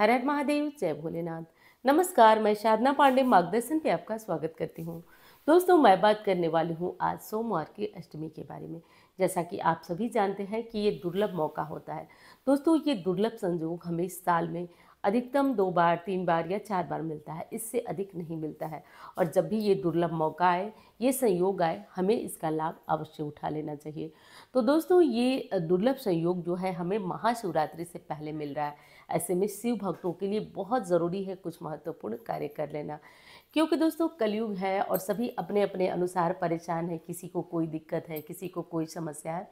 हर हर महादेव, जय भोलेनाथ। नमस्कार, मैं साधना पांडे मार्गदर्शन पे आपका स्वागत करती हूँ। दोस्तों, मैं बात करने वाली हूँ आज सोमवार की अष्टमी के बारे में। जैसा कि आप सभी जानते हैं कि ये दुर्लभ मौका होता है। दोस्तों, ये दुर्लभ संयोग हमें इस साल में अधिकतम दो बार, तीन बार या चार बार मिलता है। इससे अधिक नहीं मिलता है। और जब भी ये दुर्लभ मौका आए, ये संयोग आए, हमें इसका लाभ अवश्य उठा लेना चाहिए। तो दोस्तों, ये दुर्लभ संयोग जो है, हमें महाशिवरात्रि से पहले मिल रहा है। ऐसे में शिव भक्तों के लिए बहुत ज़रूरी है कुछ महत्वपूर्ण कार्य कर लेना। क्योंकि दोस्तों, कलयुग है और सभी अपने अपने अनुसार परेशान है, किसी को कोई दिक्कत है, किसी को कोई समस्या है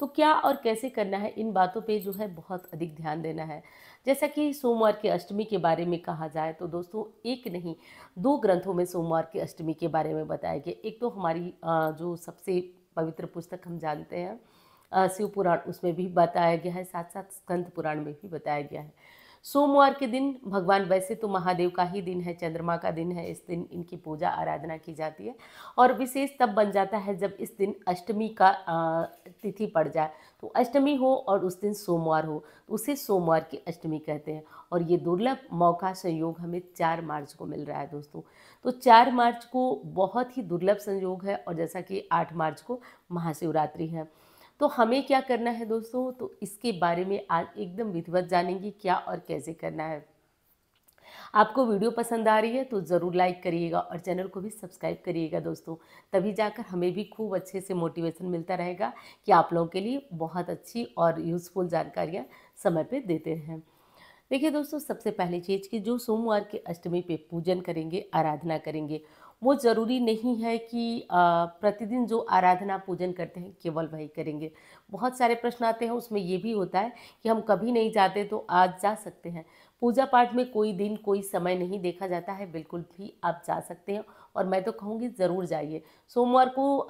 तो क्या और कैसे करना है, इन बातों पे जो है बहुत अधिक ध्यान देना है। जैसा कि सोमवार की अष्टमी के बारे में कहा जाए तो दोस्तों, एक नहीं, दो ग्रंथों में सोमवार की अष्टमी के बारे में बताया गया। एक तो हमारी जो सबसे पवित्र पुस्तक हम जानते हैं शिव पुराण उसमें भी बताया गया है साथ साथ स्कंद पुराण में भी बताया गया है। सोमवार के दिन भगवान वैसे तो महादेव का ही दिन है, चंद्रमा का दिन है, इस दिन इनकी पूजा आराधना की जाती है और विशेष तब बन जाता है जब इस दिन अष्टमी का तिथि पड़ जाए। तो अष्टमी हो और उस दिन सोमवार हो तो उसे सोमवार की अष्टमी कहते हैं और ये दुर्लभ मौका संयोग हमें चार मार्च को मिल रहा है दोस्तों। तो चार मार्च को बहुत ही दुर्लभ संयोग है और जैसा कि आठ मार्च को महाशिवरात्रि है। तो हमें क्या करना है दोस्तों? तो इसके बारे में आज एकदम विधिवत जानेंगे क्या और कैसे करना है। आपको वीडियो पसंद आ रही है तो ज़रूर लाइक करिएगा और चैनल को भी सब्सक्राइब करिएगा दोस्तों। तभी जाकर हमें भी खूब अच्छे से मोटिवेशन मिलता रहेगा कि आप लोगों के लिए बहुत अच्छी और यूज़फुल जानकारियाँ समय पर देते हैं देखिए दोस्तों, सबसे पहली चीज़ कि जो सोमवार के अष्टमी पे पूजन करेंगे, आराधना करेंगे वो ज़रूरी नहीं है कि प्रतिदिन जो आराधना पूजन करते हैं, केवल वही करेंगे। बहुत सारे प्रश्न आते हैं, उसमें ये भी होता है कि हम कभी नहीं जाते तो आज जा सकते हैं। पूजा पाठ में कोई दिन, कोई समय नहीं देखा जाता है, बिल्कुल भी आप जा सकते हैं और मैं तो कहूँगी ज़रूर जाइए। सोमवार को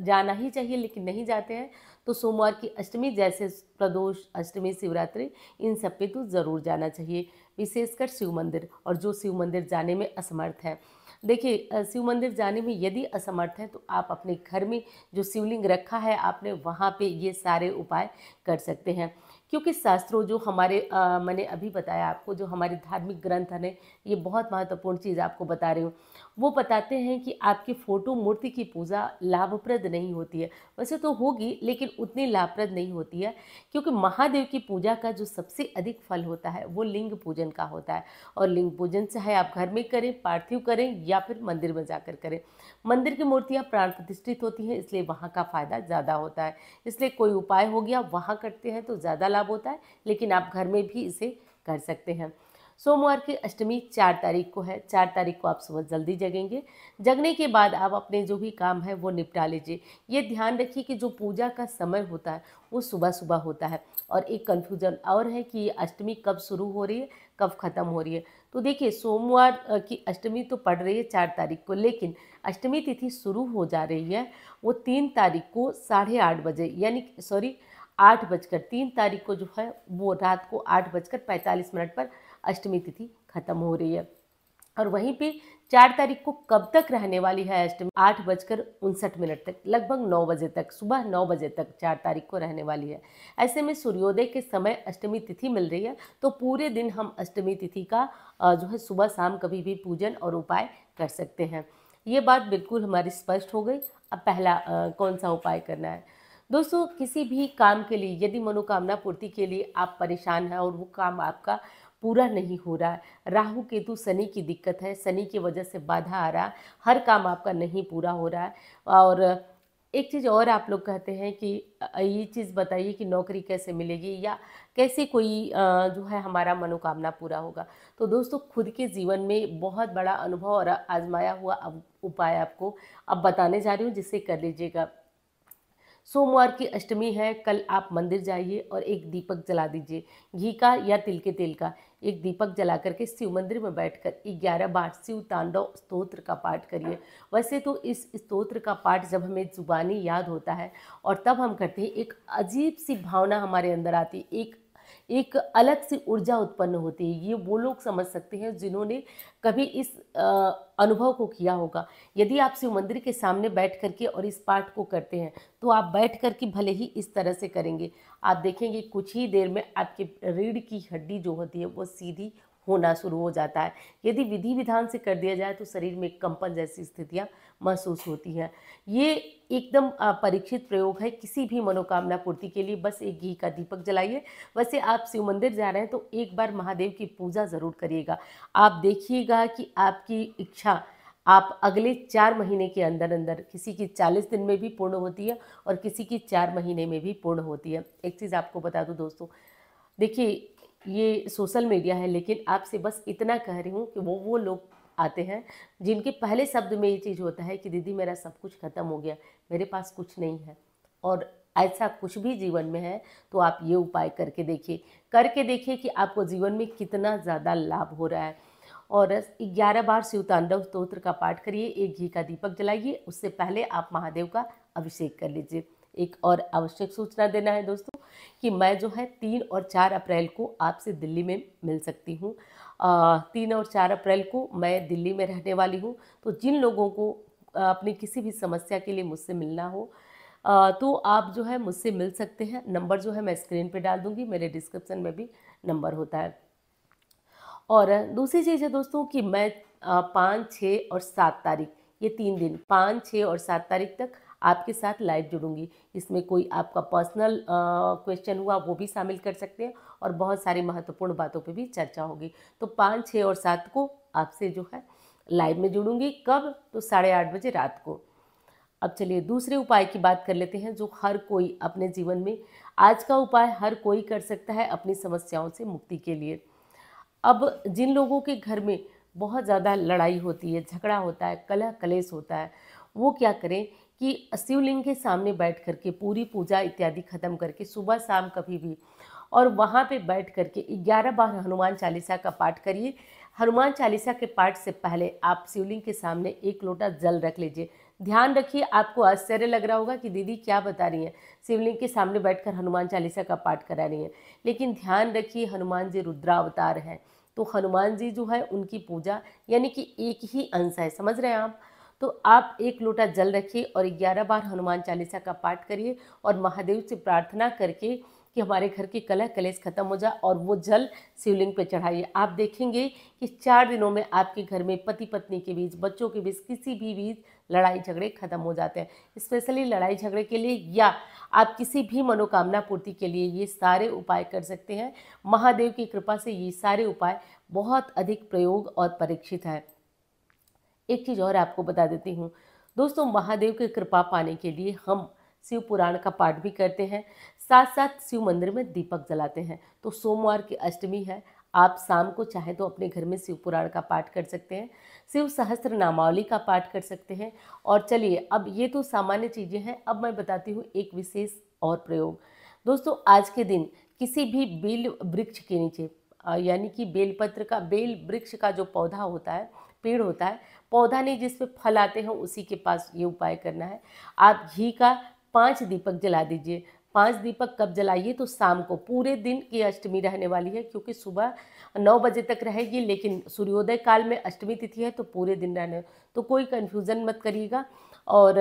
जाना ही चाहिए, लेकिन नहीं जाते हैं तो सोमवार की अष्टमी जैसे प्रदोष, अष्टमी, शिवरात्रि, इन सब पे तो ज़रूर जाना चाहिए। विशेषकर शिव मंदिर और जो शिव मंदिर जाने में असमर्थ है। देखिए शिव मंदिर जाने में यदि असमर्थ है तो आप अपने घर में जो शिवलिंग रखा है आपने वहाँ पे ये सारे उपाय कर सकते हैं। क्योंकि शास्त्रों जो हमारे आ, मैंने अभी बताया आपको जो हमारे धार्मिक ग्रंथ हैं ये बहुत महत्वपूर्ण चीज़ आपको बता रही हूँ। वो बताते हैं कि आपकी फ़ोटो मूर्ति की पूजा लाभप्रद नहीं होती है। वैसे तो होगी, लेकिन उतनी लाभप्रद नहीं होती है, क्योंकि महादेव की पूजा का जो सबसे अधिक फल होता है, वो लिंग पूजन का होता है। और लिंग पूजन चाहे आप घर में करें, पार्थिव करें या फिर मंदिर में जाकर करें। मंदिर की मूर्तियाँ प्राण प्रतिष्ठित होती हैं, इसलिए वहाँ का फ़ायदा ज़्यादा होता है। इसलिए कोई उपाय हो गया, वहाँ करते हैं तो ज़्यादा लाभ होता है, लेकिन आप घर में भी इसे कर सकते हैं। सोमवार की अष्टमी चार तारीख को है। चार तारीख को आप सुबह जल्दी जगेंगे। जगने के बाद आप अपने जो भी काम है वो निपटा लीजिए। ये ध्यान रखिए कि जो पूजा का समय होता है, वो सुबह सुबह होता है। और एक कन्फ्यूज़न और है कि ये अष्टमी कब शुरू हो रही है, कब ख़त्म हो रही है। तो देखिए, सोमवार की अष्टमी तो पड़ रही है चार तारीख को, लेकिन अष्टमी तिथि शुरू हो जा रही है वो तीन तारीख को साढ़े आठ बजे, यानी सॉरी आठ बजकर तीन तारीख को जो है, वो रात को आठ बजकर पैंतालीस मिनट पर अष्टमी तिथि खत्म हो रही है। और वहीं पे चार तारीख को कब तक रहने वाली है अष्टमी? आठ बजकर उनसठ मिनट तक, लगभग नौ बजे तक, सुबह नौ बजे तक चार तारीख को रहने वाली है। ऐसे में सूर्योदय के समय अष्टमी तिथि मिल रही है तो पूरे दिन हम अष्टमी तिथि का जो है सुबह शाम कभी भी पूजन और उपाय कर सकते हैं। ये बात बिल्कुल हमारी स्पष्ट हो गई। अब पहला कौन सा उपाय करना है? दोस्तों, किसी भी काम के लिए, यदि मनोकामना पूर्ति के लिए आप परेशान हैं और वो काम आपका पूरा नहीं हो रहा है, राहु केतु शनि की दिक्कत है, शनि की वजह से बाधा आ रहा है, हर काम आपका नहीं पूरा हो रहा है और एक चीज़ और आप लोग कहते हैं कि ये चीज़ बताइए कि नौकरी कैसे मिलेगी या कैसे कोई जो है हमारा मनोकामना पूरा होगा। तो दोस्तों, खुद के जीवन में बहुत बड़ा अनुभव और आजमाया हुआ उपाय आपको अब बताने जा रही हूँ जिससे कर लीजिएगा। सोमवार की अष्टमी है, कल आप मंदिर जाइए और एक दीपक जला दीजिए। घी का या तिल के तेल का, एक दीपक जला करके शिव मंदिर में बैठकर ग्यारह बार शिव तांडव स्तोत्र का पाठ करिए। वैसे तो इस स्तोत्र का पाठ जब हमें जुबानी याद होता है और तब हम करते हैं, एक अजीब सी भावना हमारे अंदर आती है, एक एक अलग सी ऊर्जा उत्पन्न होती है। ये वो लोग समझ सकते हैं जिन्होंने कभी इस अनुभव को किया होगा। यदि आप शिव मंदिर के सामने बैठ करके और इस पाठ को करते हैं तो आप बैठ करके भले ही इस तरह से करेंगे। आप देखेंगे कुछ ही देर में आपके रीढ़ की हड्डी जो होती है, वो सीधी होना शुरू हो जाता है। यदि विधि विधान से कर दिया जाए तो शरीर में कंपन जैसी स्थितियाँ महसूस होती हैं। ये एकदम परीक्षित प्रयोग है। किसी भी मनोकामना पूर्ति के लिए बस एक घी का दीपक जलाइए। वैसे आप शिव मंदिर जा रहे हैं तो एक बार महादेव की पूजा ज़रूर करिएगा। आप देखिएगा कि आपकी इच्छा, आप अगले चार महीने के अंदर अंदर किसी की चालीस दिन में भी पूर्ण होती है और किसी की चार महीने में भी पूर्ण होती है। एक चीज़ आपको बता दूँ दोस्तों, देखिए ये सोशल मीडिया है, लेकिन आपसे बस इतना कह रही हूँ कि वो वो लोग आते हैं, जिनके पहले शब्द में ये चीज़ होता है कि, दीदी, मेरा सब कुछ ख़त्म हो गया, मेरे पास कुछ नहीं है। और ऐसा कुछ भी जीवन में है तो आप ये उपाय करके देखिए करके देखिए कि आपको जीवन में कितना ज़्यादा लाभ हो रहा है। और ग्यारह बार शिवतांडव स्त्रोत्र का पाठ करिए, एक घी का दीपक जलाइए, उससे पहले आप महादेव का अभिषेक कर लीजिए। एक और आवश्यक सूचना देना है दोस्तों, कि मैं जो है तीन और चार अप्रैल को आपसे दिल्ली में मिल सकती हूँ। तीन और चार अप्रैल को मैं दिल्ली में रहने वाली हूँ तो जिन लोगों को अपनी किसी भी समस्या के लिए मुझसे मिलना हो तो आप जो है मुझसे मिल सकते हैं। नंबर जो है मैं स्क्रीन पे डाल दूँगी, मेरे डिस्क्रिप्शन में भी नंबर होता है। और दूसरी चीज़ है दोस्तों, कि मैं पाँच, छः और सात तारीख, ये तीन दिन, पाँच, छः और सात तारीख तक आपके साथ लाइव जुड़ूँगी। इसमें कोई आपका पर्सनल क्वेश्चन हुआ, वो भी शामिल कर सकते हैं और बहुत सारी महत्वपूर्ण बातों पे भी चर्चा होगी। तो पाँच छः और सात को आपसे जो है लाइव में जुड़ूँगी। कब? तो साढ़े आठ बजे रात को। अब चलिए दूसरे उपाय की बात कर लेते हैं जो हर कोई अपने जीवन में, आज का उपाय हर कोई कर सकता है अपनी समस्याओं से मुक्ति के लिए। अब जिन लोगों के घर में बहुत ज़्यादा लड़ाई होती है, झगड़ा होता है कलह कलेश होता है, वो क्या करें? कि शिवलिंग के सामने बैठ करके पूरी पूजा इत्यादि ख़त्म करके सुबह शाम कभी भी और वहाँ पे बैठ करके ग्यारह बार हनुमान चालीसा का पाठ करिए। हनुमान चालीसा के पाठ से पहले आप शिवलिंग के सामने एक लोटा जल रख लीजिए। ध्यान रखिए, आपको आश्चर्य लग रहा होगा कि दीदी क्या बता रही हैं? शिवलिंग के सामने बैठकर हनुमान चालीसा का पाठ करा रही हैं। लेकिन ध्यान रखिए, हनुमान जी रुद्रावतार हैं। तो हनुमान जी जो है, उनकी पूजा यानी कि एक ही अंश है, समझ रहे हैं आप? तो आप एक लोटा जल रखिए और ग्यारह बार हनुमान चालीसा का पाठ करिए और महादेव से प्रार्थना करके कि हमारे घर की कलह कलेश खत्म हो जाए और वो जल शिवलिंग पे चढ़ाइए। आप देखेंगे कि चार दिनों में आपके घर में पति पत्नी के बीच, बच्चों के बीच, किसी भी बीच लड़ाई झगड़े खत्म हो जाते हैं। स्पेशली लड़ाई झगड़े के लिए या आप किसी भी मनोकामना पूर्ति के लिए ये सारे उपाय कर सकते हैं। महादेव की कृपा से ये सारे उपाय बहुत अधिक प्रयोग और परीक्षित है। एक चीज़ और आपको बता देती हूँ। दोस्तों, महादेव की कृपा पाने के लिए हम शिव पुराण का पाठ भी करते हैं साथ साथ शिव मंदिर में दीपक जलाते हैं। तो सोमवार की अष्टमी है, आप शाम को चाहे तो अपने घर में शिव पुराण का पाठ कर सकते हैं, शिव सहस्त्र नामावली का पाठ कर सकते हैं। और चलिए, अब ये तो सामान्य चीज़ें हैं, अब मैं बताती हूँ एक विशेष और प्रयोग। दोस्तों, आज के दिन किसी भी बेल वृक्ष के नीचे, यानी कि बेलपत्र का, बेल वृक्ष का जो पौधा होता है, पेड़ होता है पौधा नहीं जिस पे फल आते हैं, उसी के पास ये उपाय करना है। आप घी का पाँच दीपक जला दीजिए। पाँच दीपक कब जलाइए? तो शाम को। पूरे दिन की अष्टमी रहने वाली है, क्योंकि सुबह नौ बजे तक रहेगी, लेकिन सूर्योदय काल में अष्टमी तिथि है तो पूरे दिन रहने तो कोई कन्फ्यूज़न मत करिएगा। और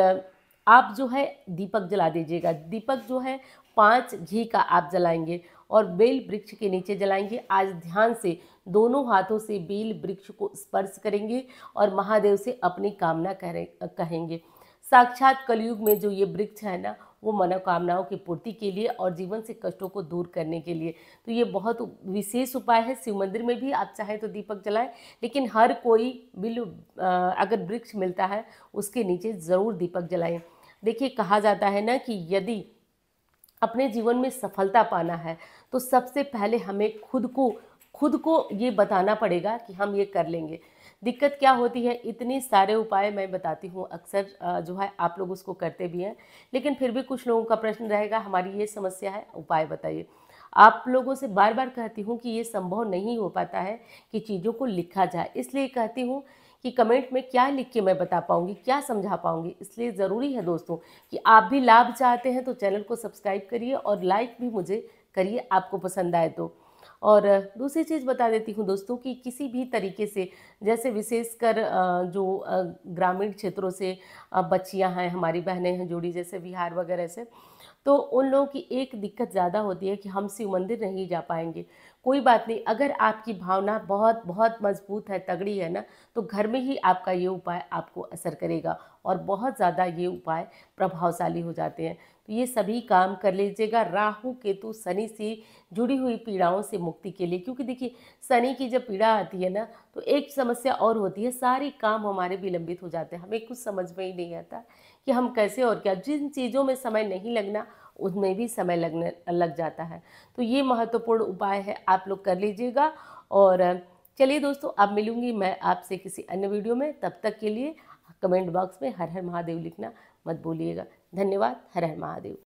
आप जो है, दीपक जला दीजिएगा। दीपक जो है, पाँच घी का आप जलाएँगे। और बेल वृक्ष के नीचे जलाएँगे। आज ध्यान से दोनों हाथों से बेल वृक्ष को स्पर्श करेंगे और महादेव से अपनी कामना कहेंगे। साक्षात कलयुग में जो ये वृक्ष है ना, वो मनोकामनाओं की पूर्ति के लिए और जीवन से कष्टों को दूर करने के लिए। तो ये बहुत विशेष उपाय है। शिव मंदिर में भी आप चाहें तो दीपक जलाएँ, लेकिन हर कोई बिल अगर वृक्ष मिलता है, उसके नीचे ज़रूर दीपक जलाएँ। देखिए, कहा जाता है ना कि यदि अपने जीवन में सफलता पाना है तो सबसे पहले हमें खुद को खुद को ये बताना पड़ेगा कि हम ये कर लेंगे। दिक्कत क्या होती है? इतने सारे उपाय मैं बताती हूँ, अक्सर जो है आप लोग उसको करते भी हैं। लेकिन फिर भी कुछ लोगों का प्रश्न रहेगा, हमारी ये समस्या है, उपाय बताइए। आप लोगों से बार बार कहती हूँ कि ये संभव नहीं हो पाता है कि चीज़ों को लिखा जाए। इसलिए कहती हूँ कि कमेंट में क्या लिख के मैं बता पाऊँगी, क्या समझा पाऊँगी। इसलिए ज़रूरी है दोस्तों कि आप भी लाभ चाहते हैं तो चैनल को सब्सक्राइब करिए और लाइक भी मुझे करिए, आपको पसंद आए तो। और दूसरी चीज़ बता देती हूँ दोस्तों कि किसी भी तरीके से, जैसे विशेषकर जो ग्रामीण क्षेत्रों से बच्चियाँ हैं, हमारी बहनें हैं जोड़ी, जैसे बिहार वगैरह से तो उन लोगों की एक दिक्कत ज़्यादा होती है कि हम शिव मंदिर नहीं जा पाएँगे। कोई बात नहीं, अगर आपकी भावना बहुत बहुत मज़बूत है, तगड़ी है ना तो घर में ही आपका ये उपाय आपको असर करेगा और बहुत ज़्यादा ये उपाय प्रभावशाली हो जाते हैं। तो ये सभी काम कर लीजिएगा। राहु, केतु, शनि से जुड़ी हुई पीड़ाओं से मुक्ति के लिए, क्योंकि देखिए, शनि की जब पीड़ा आती है ना तो एक समस्या और होती है, सारे काम हमारे विलंबित हो जाते हैं। हमें कुछ समझ में ही नहीं आता कि हम कैसे और क्या। जिन चीज़ों में समय नहीं लगना उसमें भी समय लगने, लग जाता है। तो ये महत्वपूर्ण उपाय है, आप लोग कर लीजिएगा। और चलिए दोस्तों, अब मिलूँगी मैं आपसे किसी अन्य वीडियो में। तब तक के लिए कमेंट बॉक्स में हर हर महादेव लिखना मत भूलिएगा। धन्यवाद, हर हर महादेव।